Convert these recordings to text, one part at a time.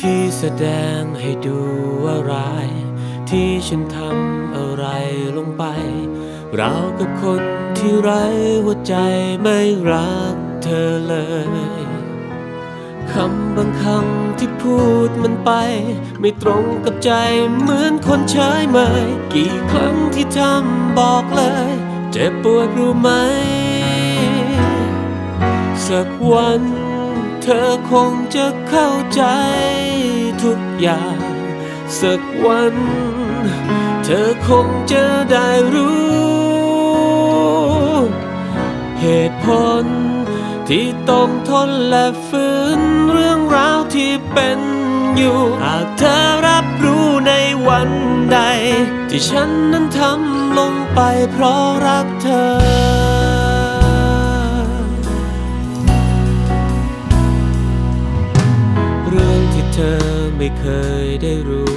ที่แสดงให้ดูว่าร้าย ที่ฉันทำอะไรลงไป เรากับคนที่ไร้หัวใจไม่รักเธอเลยคำบางคำที่พูดมันไป ไม่ตรงกับใจเหมือนคนเฉยเมยกี่ครั้งที่ทำบอกเลย เจ็บปวดรู้ไหม สักวัน เธอคงจะเข้าใจทุกอย่าง สักวัน เธอคงจะได้รู้ เหตุผล ที่ต้องทนและฝืนเรื่องราวที่เป็นอยู่หากเธอรับรู้ในวันใด ที่ฉันนั้นทำลงไปเพราะรักเธอ องที่เธอไม่เคยได้รู้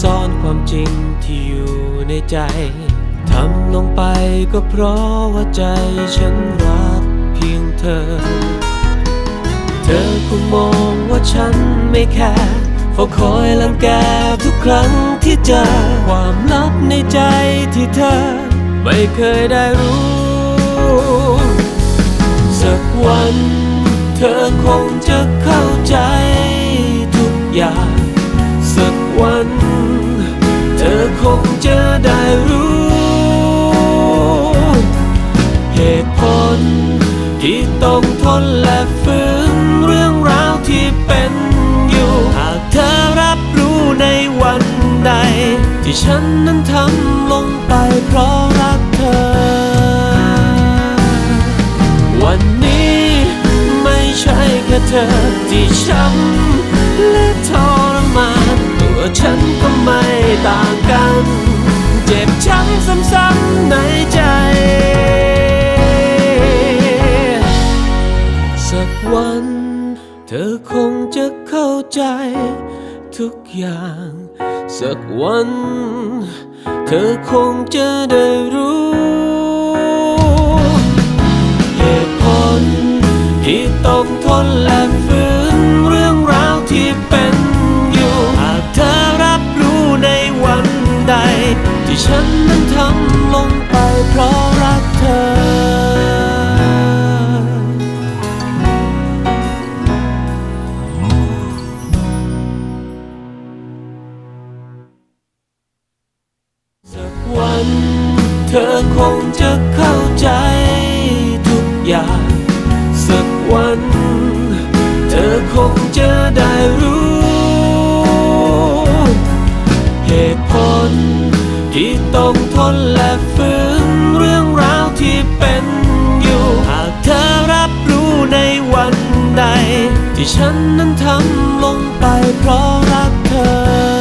ซ่อนความจริงที่อยู่ในใจทำลงไปก็เพราะว่าใจฉันรักเพียงเธอ เธอคงมองว่าฉันไม่แคร์เฝ้าคอยลังแกทุกครั้งที่เจอ ความลับในใจที่เธอ ไม่เคยได้รู้ สักวัน เธอคงจะเข้าใจ คงจะได้รู้ เหตุผลที่ต้องทนและฝืนเรื่องราวที่เป็นอยู่ หากเธอรับรู้ในวันใด ที่ฉันนั้นทำลงไปเพราะรักเธอ วันนี้ไม่ใช่แค่เธอที่ช้ำและทรางกัน เจ็บช้ำซ้ำๆในใจ สักวัน เธอคงจะเข้าใจ ทุกอย่าง สักวัน เธอคงจะได้รู้เหตุผลที่ต้องทนและฝืน ที่ฉันนั้นทำลงไปเพราะรักเธอ สักวันเธอคงจะเข้าใจทุกอย่าง สักวัน เธอคงจะได้รู้ ต้องทนและฝืนเรื่องราวที่เป็นอยู่ หากเธอรับรู้ในวันใด ที่ฉันนั้นทำลงไปเพราะรักเธอ